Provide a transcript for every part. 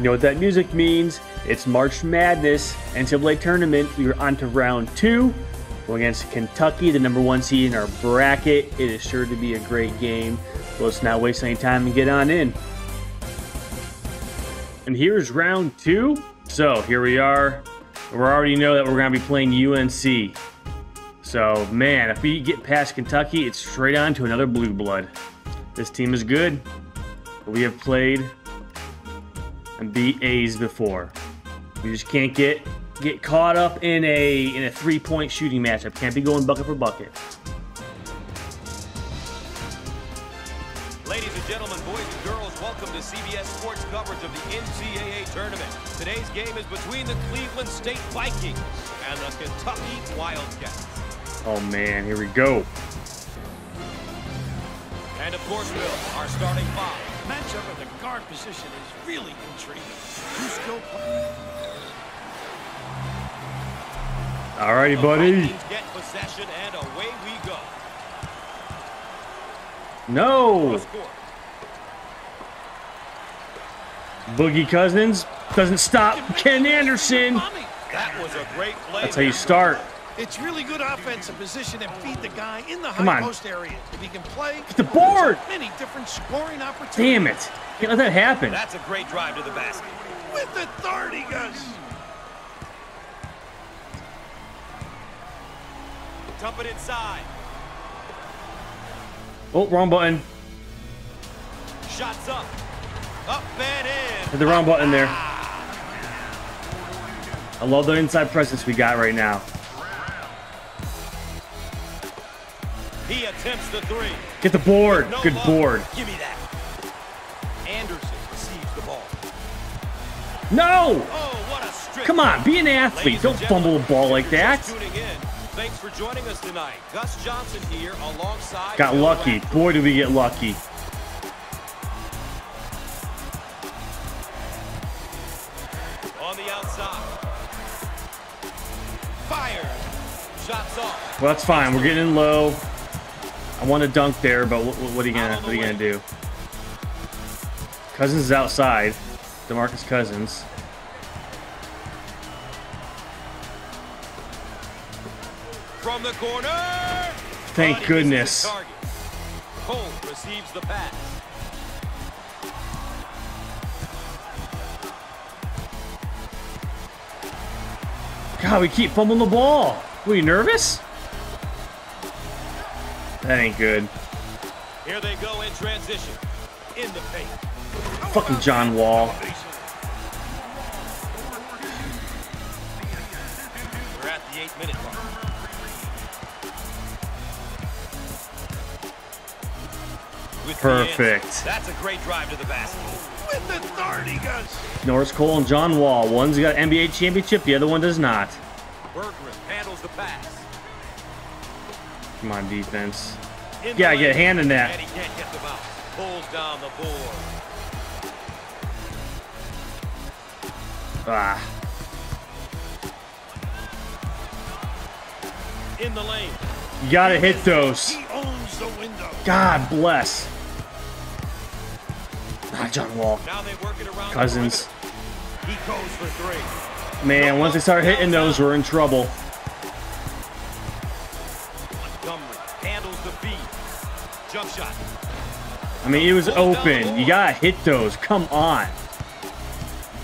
You know what that music means? It's March Madness NCAA tournament. We are on to round two. Going against Kentucky, the number one seed in our bracket. It is sure to be a great game. So let's not waste any time and get on in. And here's round two. So here we are. We already know that we're going to be playing UNC. So, man, if we get past Kentucky, it's straight on to another blue blood. This team is good. We have played and beat A's before. We just can't get get caught up in a in a three-point shooting matchup. Can't be going bucket for bucket. Ladies and gentlemen, boys and girls, welcome to CBS Sports coverage of the NCAA tournament. Today's game is between the Cleveland State Vikings and the Kentucky Wildcats. Oh man, here we go. And of course, Bill, our starting five. Matchup at the guard position is really intriguing. Two skill Alrighty, The buddy. Get possession, and away we go. No. Boogie Cousins doesn't stop. Ken Anderson. That was a great play. That's how you start. It's really good offensive position and feed the guy in the Come high on. post area. If he can play, the board. many different scoring opportunities. Damn it. Can't let that happen. That's a great drive to the basket. With authority, Gus. Dump it inside. Oh, wrong button. Shots up. Up and in. Hit the wrong button there. I love the inside presence we got right now. He attempts the three. Get the board. No Good look. board. Give me that. Anderson receives the ball. No! Oh, what a strip. Come on, be an athlete. Ladies Don't fumble a ball like that. just Tuning in. Thanks for joining us tonight. Gus Johnson here alongside. Got Bill lucky. Lapp. Boy, did we get lucky. On the outside. Fired. Shots off. Well, that's fine. We're getting in low. I want to dunk there, but what, what are you gonna what are you gonna do? Cousins is outside. Demarcus Cousins. From the corner. Thank goodness. Cole receives the pass. God, we keep fumbling the ball. Were you nervous? That ain't good. Here they go in transition. In the paint. Fucking John Wall. We're at the eight minute mark. With Perfect. That's a great drive to the basket. With authority, Gus. Norris Cole and John Wall. One's got NBA championship, the other one does not. Bergman handles the pass. Come on, defense. Yeah, get a hand in that. And he can't get them out. Pulls down the board. Ah. In the lane. You gotta hit those. He owns the window. God bless. Ah, John Wall. Now they work it around Cousins. He goes for three. Man, once they start hitting those, we're in trouble. Shot. I mean, it was open. You gotta hit those. Come on.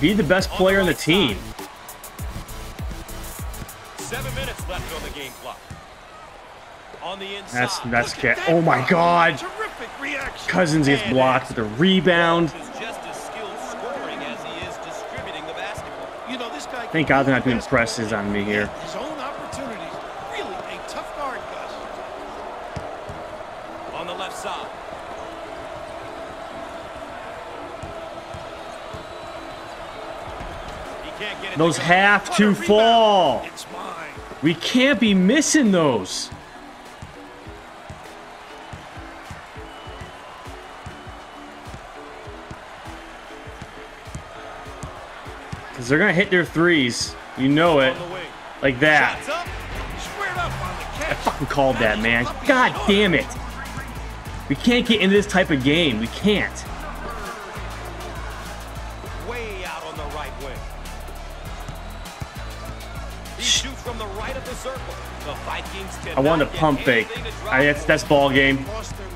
Be the best player on the team. Seven minutes left on the game clock. On the inside. That's that's cat. Oh my. God. Terrific reaction. Cousins gets blocked with a rebound. Is just as skilled scoring as he is distributing the basketball. You know, this guy Thank God they're not doing presses on me here. His own opportunities. Really a tough guard, Gus. On the left side. He can't get it Those have to fall. We can't be missing those. Because they're going to hit their threes. You know it. On the wing. Like that. Shots up. Squared up on the catch. fucking called that, man. God damn it. We can't get into this type of game. We can't. I want to pump fake. I, that's, that's ball game. Lost their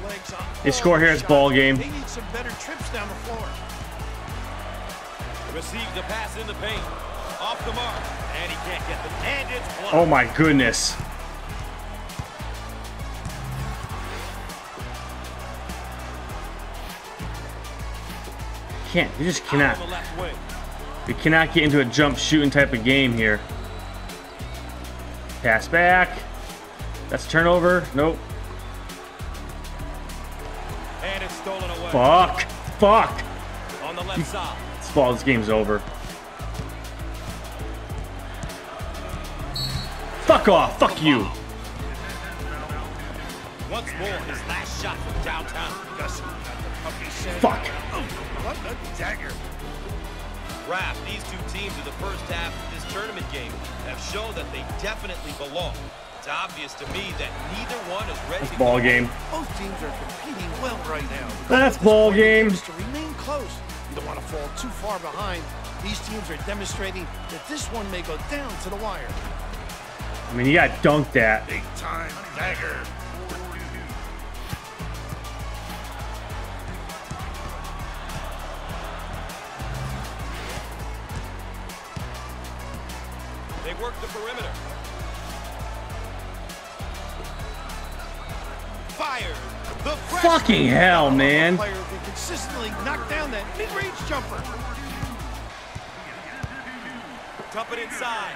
They score here, it's ball game. They need some better trips down the floor. Receives the pass in the paint. Off the mark. And he can't get them. And it's blocked. Oh my goodness. Can't. You just cannot. on the left wing. You cannot get into a jump shooting type of game here. Pass back. That's turnover. Nope. And it's stolen away. Fuck. Fuck. On the left side. This ball. This game's over. Fuck off. Fuck you. Once more, his last shot from downtown. Gussie got the. Fuck. Oh, what a dagger. Raph, these two teams in the first half of this tournament game have shown that they definitely belong. It's obvious to me that neither one is ready That's to ball game. Both teams are competing well right now. That's ball point game. To remain close. You don't want to fall too far behind. These teams are demonstrating that this one may go down to the wire. I mean, you got dunked that. Big time dagger. Work the perimeter. Fired. The. Fucking hell, man. Player that consistently knock down that mid-range jumper. Dump it inside.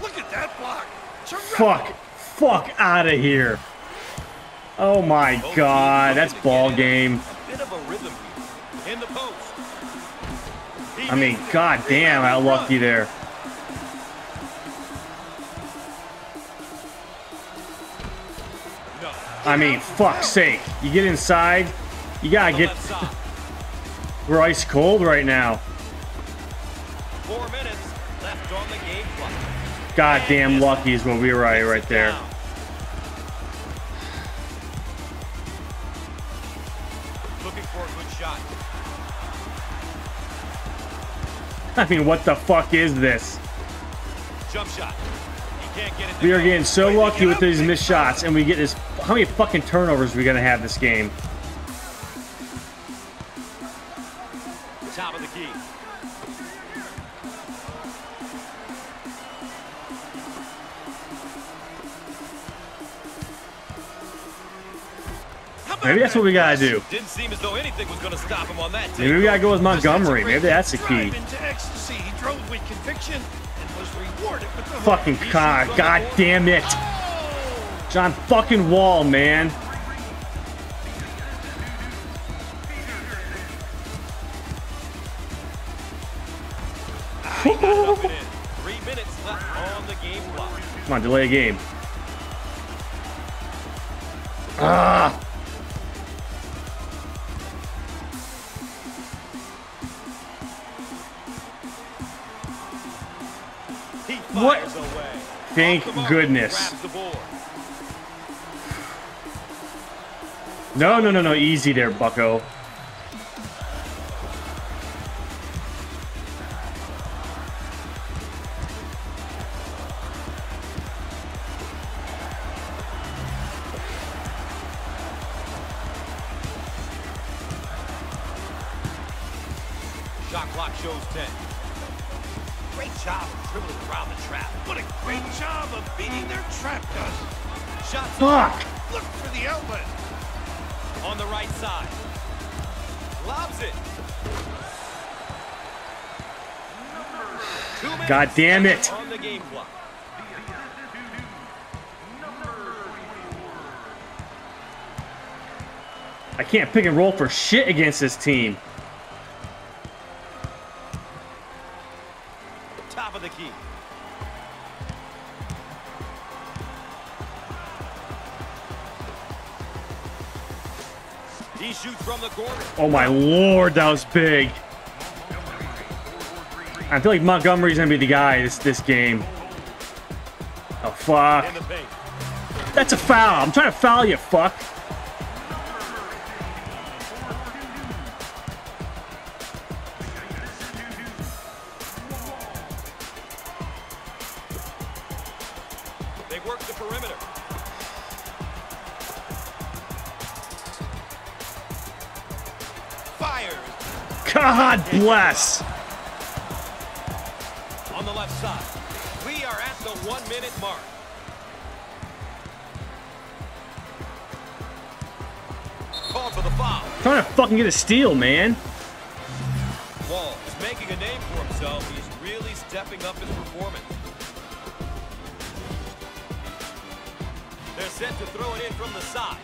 Look at that block. Terrific. Fuck. Fuck out of here. Oh my god. That's ball game. A bit of a rhythm. In the post. I mean, god damn how lucky there. I mean, fuck's sake. You get inside, you gotta get. We're ice cold right now. Game clock. Goddamn lucky is what we were at right there. Looking for a good shot. I mean, what the fuck is this? Jump shot. He can't get it. We are getting so lucky with these missed shots, and we get this. How many fucking turnovers are we gonna have this game? Maybe that's what we gotta do. Didn't seem as though anything was to stop him on that. Maybe we gotta go with Montgomery. that's a great Maybe that's the key. drive into ecstasy. He drove with conviction and was rewarded with the. Fucking god, god damn it. Oh! John fucking Wall, man. He got it up and in. Three minutes left on the game clock. Come on, delay a game. Ah! What? Thank Off the mark, goodness. grabs the board. No, no, no, no. Easy there, bucko. Look for the outlet. on the right side. Lobs it. God damn it. On the game clock. I can't pick and roll for shit against this team. Top of the key. Oh my lord, that was big. I feel like Montgomery's gonna be the guy this this game. Oh fuck. That's a foul. I'm trying to foul you, fuck. They work the perimeter. God bless. on the left side. We are at the one-minute mark. Called for the foul. Trying to fucking get a steal, man. Wall is making a name for himself. He's really stepping up his performance. They're set to throw it in from the side.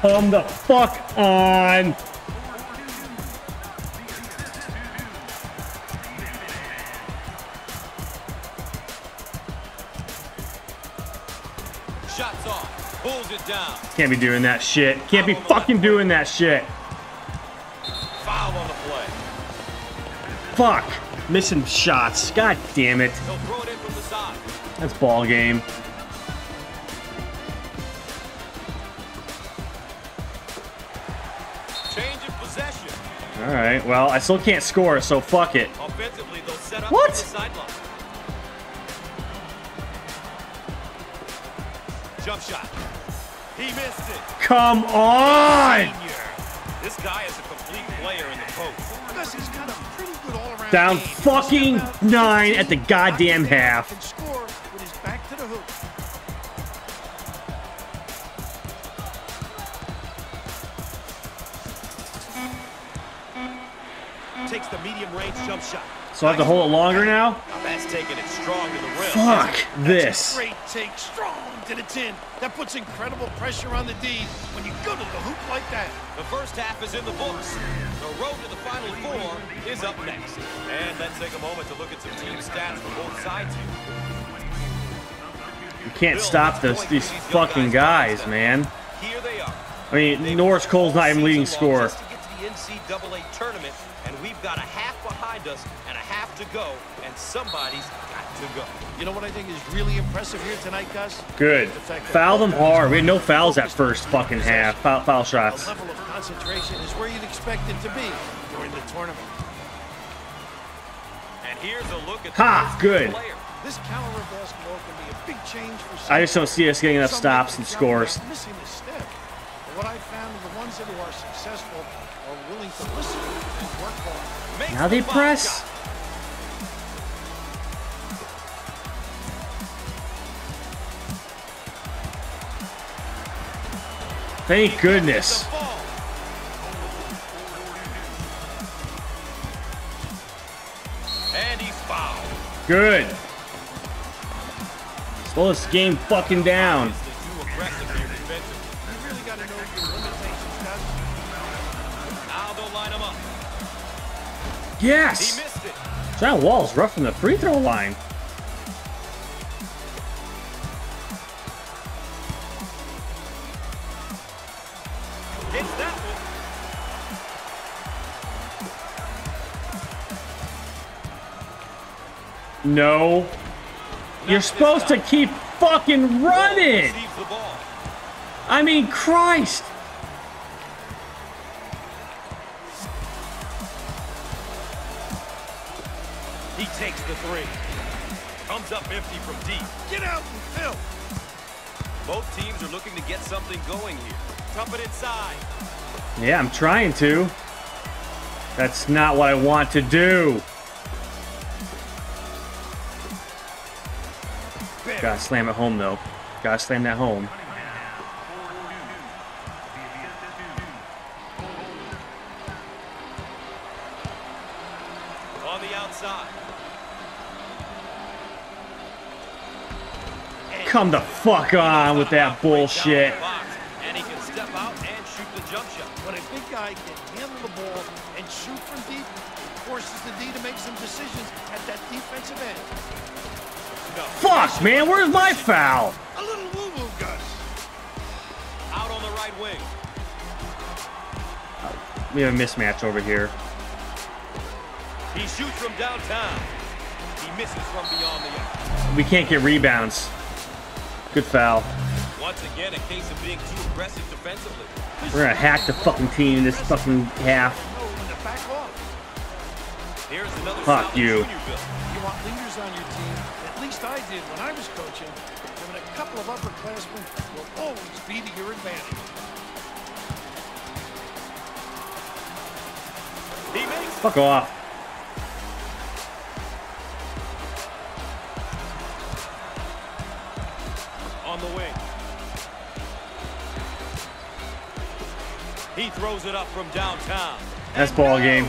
Come the fuck on. Shots off. Pulls it down. Can't be doing that shit. Can't be fucking doing that shit. Foul on the play. Fuck. Missing shots. God damn it. He'll throw it in from the side. That's ball game. Right. Well, I still can't score, so fuck it. Offensively, they'll set up What? from the sideline. Jump shot. He missed it. Come on. This guy is a complete player in the post. He's got a pretty good all-around Down game. fucking nine at the goddamn just half. Range jump shot. So I have to hold it longer now? Now that's taking it strong to the rim. Fuck this. great take, strong to the tin. That puts incredible pressure on the D when you go to the hoop like that. The first half is in the books. The road to the Final Four is up next. And let's take a moment to look at some team stats for both sides here. You can't Bill, stop this these these fucking guys' guys, man. Here they are. I mean, They've Norris Cole's not even leading season scorer. to get to the NCAA tournament, and we've got a half behind us and a half to go, and somebody's got to go. You know what I think is really impressive here tonight, Gus? Good. The Foul them both hard. We had no fouls that first fucking half. possession. Foul, foul The shots. level of concentration is where you'd expect it to be during the tournament. And here's a look at Ha, the good. player. This caliber of basketball can be a big change for I just don't see us getting enough stops and scores. Missing a step. But what I found is the ones that are successful are willing to listen and work hard. Now they press. Thank goodness. And he's fouled. Good. Slow this game fucking down. Obviously too aggressive here defensively. You really got to know your limitations, Gus. Now they'll line him up. Yes. John Wall's rough from the free throw line. Hits that one. No. You're supposed to keep fucking running. Receives the ball. I mean, Christ. The three. Comes up empty from deep. Get out and fill. Both teams are looking to get something going here. Dump it inside. Yeah, I'm trying to. That's not what I want to do. Gotta slam it home, though. Gotta slam that home. Come the fuck on with that bullshit. Down the box, And he can step out and shoot the jump shot. When a big guy can handle the ball and shoot from deep, forces the D to make some decisions at that defensive end. No. Fuck, man, where's my foul? A little woo-woo, Gus. Out on the right wing. We have a mismatch over here. He shoots from downtown. He misses from beyond the arc. We can't get rebounds. Good foul. Once again, a case of being too aggressive defensively. We're gonna hack the fucking team in this fucking half. Know when to back off. Here's another Fuck you. You want leaders on your team. At least I did when I was coaching. Having a couple of upperclassmen will always be to your advantage. He makes Fuck off. He throws it up from downtown. That's ball game.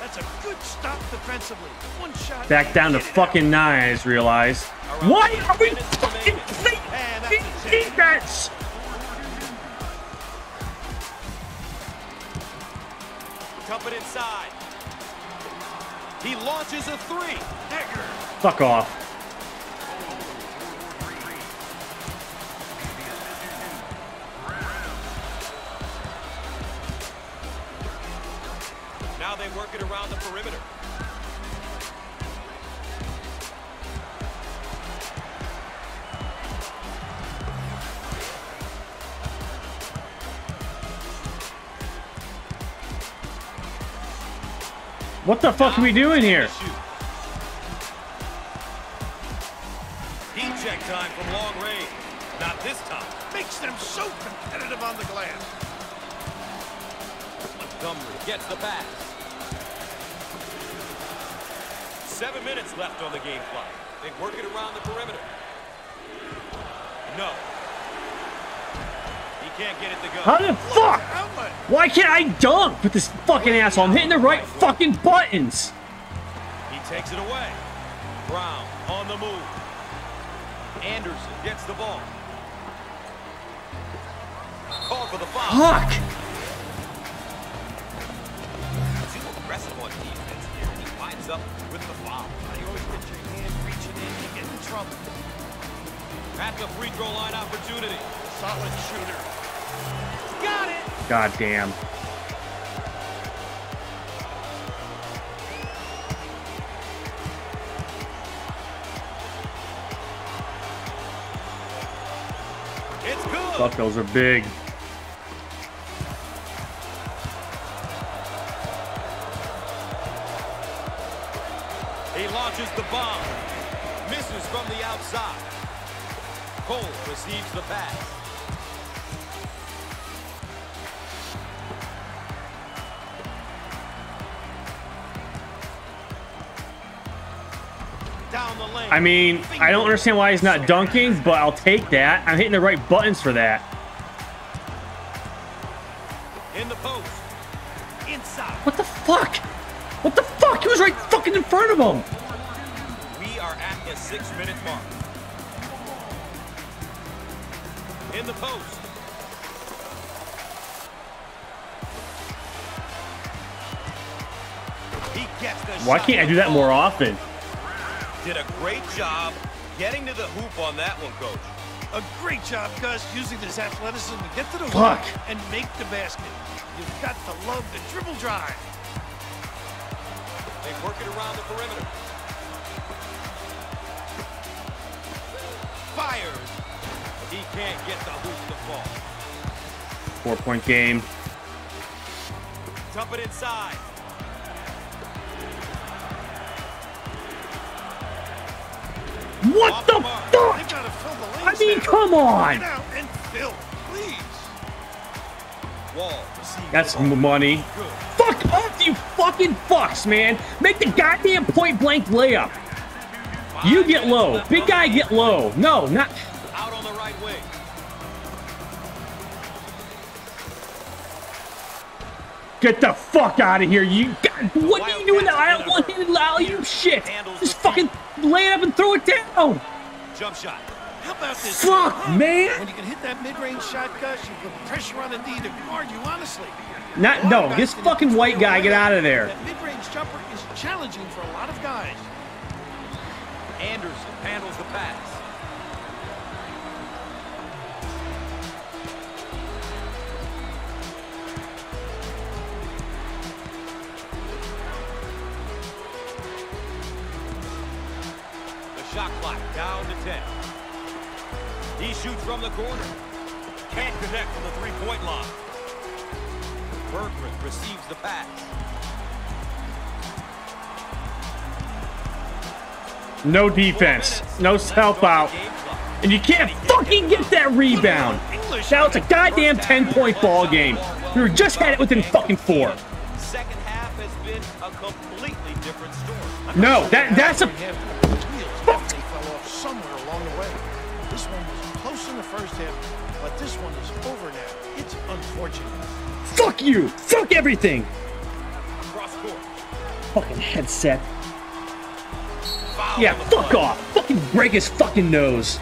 That's a good stop defensively. One shot. Back down to Get it out. fucking nine, I just realized. Why are we fucking playing defense? Dump it inside. He launches a three. Fuck off. Perimeter. What the fuck are we doing here? Heat check time from long range. Not this time. Makes them so competitive on the glass. Montgomery gets the pass. Seven minutes left on the game clock. They work it around the perimeter. No. He can't get it to go. How the fuck? Why can't I dunk with this fucking asshole? I'm hitting the right fucking buttons. He takes it away. Brown on the move. Anderson gets the ball. Call for the foul. Fuck. Too aggressive on defense. And up with the foul. You always get your hand reaching in, you get in trouble. At the free throw line opportunity. Solid shooter. Got it. God damn. It's good. Fuck, those are big. He launches the bomb. Misses from the outside. Cole receives the pass. Down the lane. I mean, I don't understand why he's not dunking, but I'll take that. I'm hitting the right buttons for that. Of him. We are at the six-minute mark. In the post. He gets the Why can't I do that more often? Did a great job getting to the hoop on that one, Coach. A great job, Gus, using his athleticism to get to the Fuck. hoop and make the basket. You've got to love the dribble drive. They work it around the perimeter. Fires. He can't get the hoop to fall. Four point game. Dump it inside. What Off the the fuck? the I mean, come on. and fill, please. Wall That's money. Good. Fuck off, you fucking fucks, man. Make the goddamn point blank layup. You get low. Big guy get low. No, not. Out on the right wing. Get the fuck out of here. You God, what are you doing that? I don't want him to allow you shit. Just fucking lay it up and throw it down. Jump shot. How about this? Fuck, man. When you can hit that mid-range shot, Gus, you put pressure on the D to guard you, honestly. Not no. This fucking white guy, get out of there. Mid-range jumper is challenging for a lot of guys. Anderson handles the pass. The shot clock down to 10. He shoots from the corner. Can't connect from the three-point line. Berggren receives the pass. No defense. No help out. And you can't fucking get that rebound. Now it's a goddamn 10-point ball game. We were just had it within fucking four. Second half has been a completely different story. No, that that's a The wheels definitely fell off somewhere along the way. This one was close in the first half, but this one is over now. It's unfortunate. Fuck you. Fuck everything. Fucking headset. Foul Yeah, fuck play. off. Fucking break his fucking nose.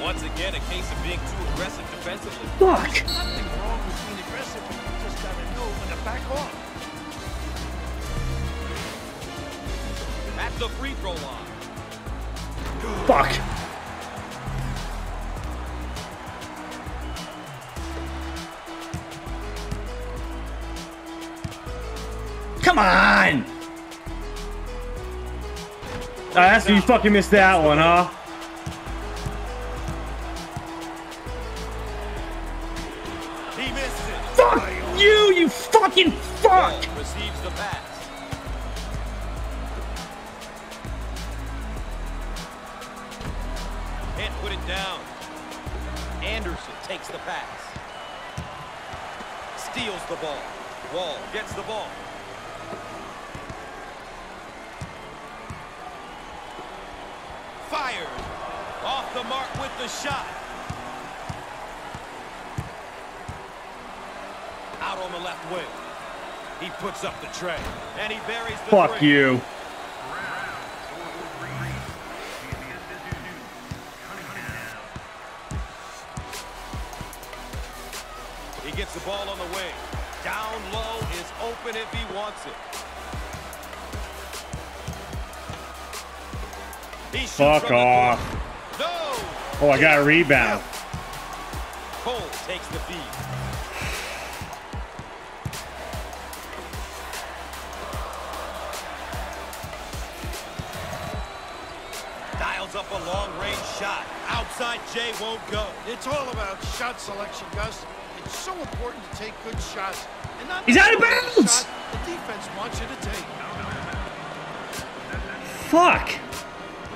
Once again, a case of being too aggressive defensively. Fuck. Nothing wrong with being aggressive. You just gotta know when to back off. At the free throw line. Fuck. Come on! Ah, that's you fucking missed that one, huh? He missed it. Fuck you, you fucking fuck! Receives the pass. Puts up the tray. And he buries the Fuck three. you. He gets the ball on the wing. Down low is open if he wants it. He Fuck off. No! Oh, I got a rebound. Cole takes the feed. Outside Jay won't go. It's all about shot selection, Gus. It's so important to take good shots. And not He's out of the bounds! shot The defense wants you to take. Fuck.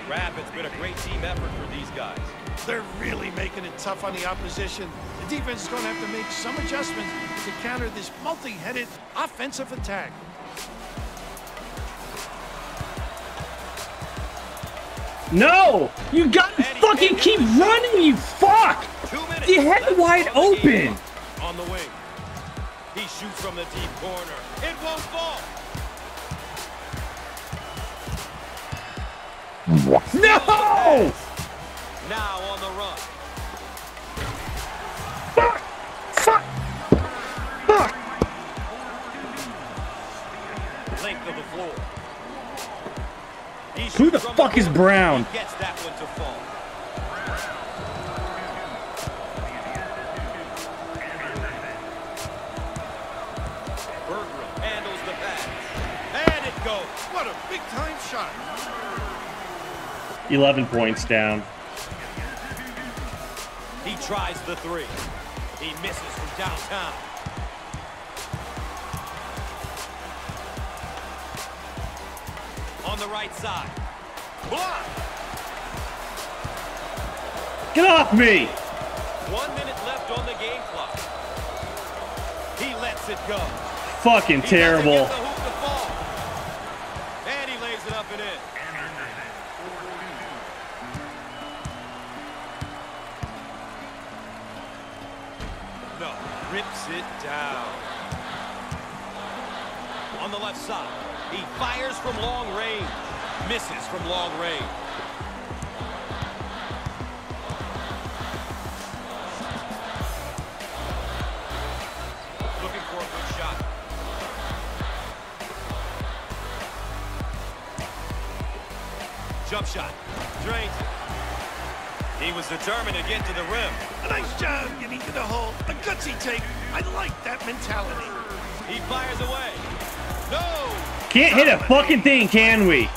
Rapid's been a great team effort for these guys. They're really making it tough on the opposition. The defense is going to have to make some adjustments to counter this multi-headed offensive attack. No! You gotta fucking keep running, you fuck! Minutes. You had wide on the game open. On the wing. He shoots from the deep corner. It won't fall. No! Now on the run. Who the fuck is. Brown? He gets that one to fall. Bergeron handles the pass. And it goes. What a big-time shot. 11 points down. He tries the three. He misses from downtown. On the right side. Block. Get off me! One minute left on the game clock. He lets it go. Fucking He doesn't terrible. get the hoop to. And he lays it up and in. No, rips it down. On the left side, he fires from long range. Misses from long range. Looking for a good shot. Jump shot. Drains it. He was determined to get to the rim. A nice job getting to the hole. A gutsy take. I like that mentality. He fires away. No! Can't hit a fucking thing, can we?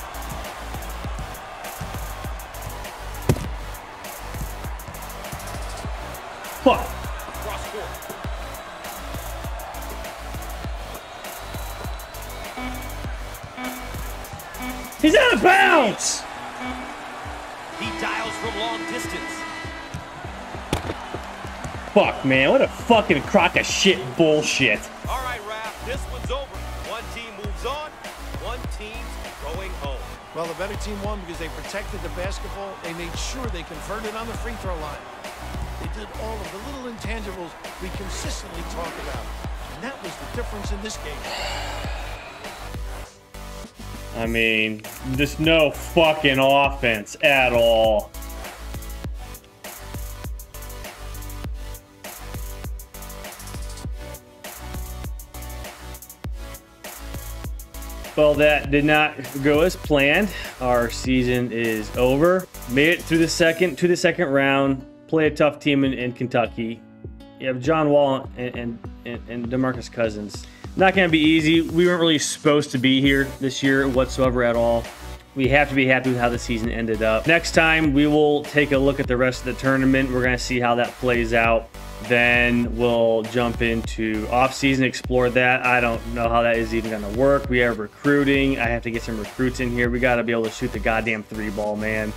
Fuck, man. What a fucking crock of shit bullshit. All right, Raph, this one's over. One team moves on, one team's going home. Well, the better team won because they protected the basketball. They made sure they converted on the free throw line. They did all of the little intangibles we consistently talk about. And that was the difference in this game. I mean, just no fucking offense at all. Well, that did not go as planned. Our season is over. Made it through the second to the second round. Play a tough team in, in Kentucky. You have John Wall and, and, and, DeMarcus Cousins. Not going to be easy. We weren't really supposed to be here this year whatsoever at all. We have to be happy with how the season ended up. Next time, we will take a look at the rest of the tournament. We're going to see how that plays out. Then we'll jump into off-season, explore that. I don't know how that is even going to work. We have recruiting. I have to get some recruits in here. We got to be able to shoot the goddamn three ball, man.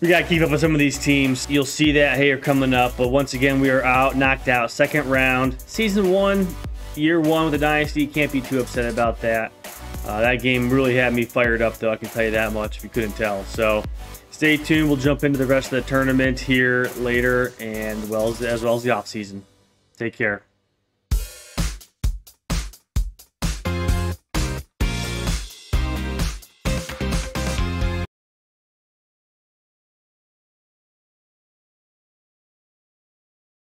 We got to keep up with some of these teams. You'll see that here coming up. But once again, we are out, knocked out, second round. Season one, year one with the Dynasty. Can't be too upset about that. Uh, that game really had me fired up, though. I can tell you that much if you couldn't tell. So stay tuned. We'll jump into the rest of the tournament here later and well as, as well as the off season. Take care.